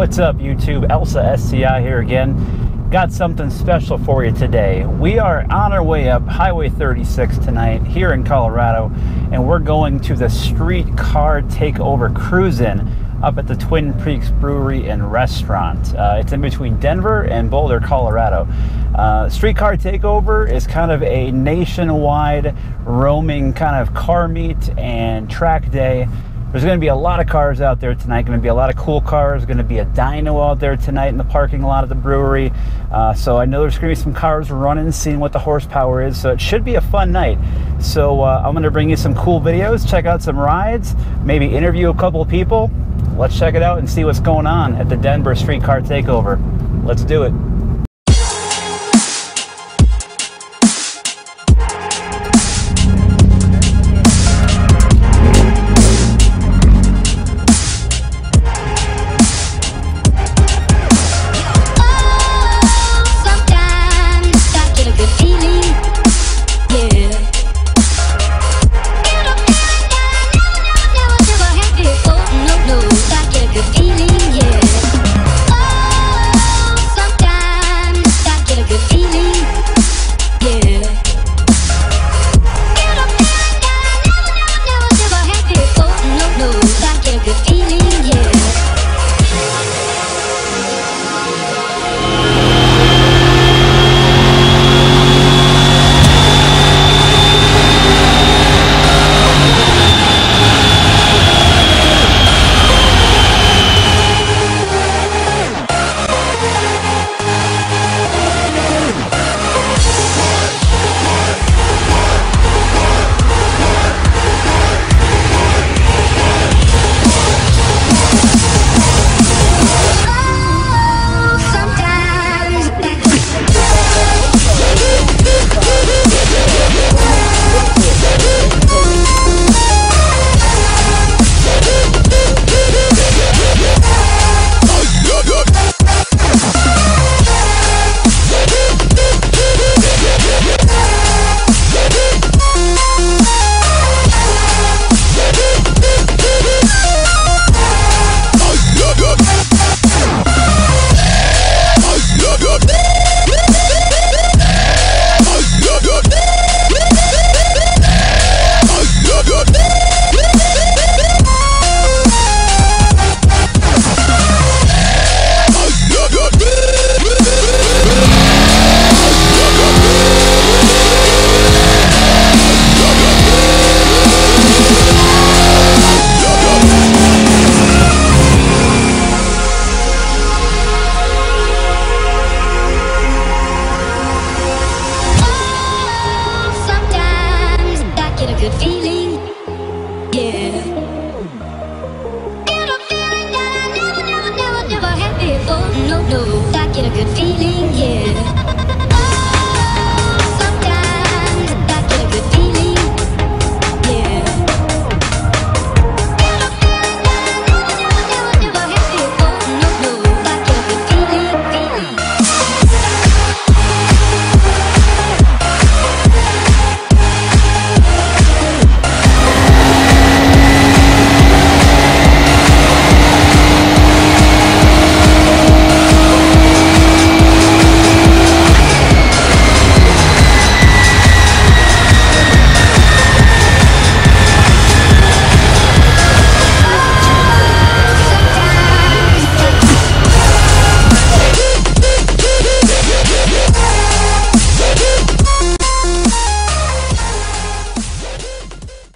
What's up, YouTube? Elsa SCI here again. Got something special for you today. We are on our way up Highway 36 tonight here in Colorado, and we're going to the streetcar Takeover Cruise In up at the Twin Peaks Brewery and Restaurant. Uh, it's in between Denver and Boulder, Colorado. Uh, Streetcar Takeover is kind of a nationwide roaming kind of car meet and track day there's going to be a lot of cars out there tonight. Going to be a lot of cool cars. Going to be a dyno out there tonight in the parking lot of the brewery. Uh, so I know there's going to be some cars running, seeing what the horsepower is. So it should be a fun night. So uh, I'm going to bring you some cool videos, check out some rides, maybe interview a couple of people. Let's check it out and see what's going on at the Denver Streetcar Takeover. Let's do it. Good feeling.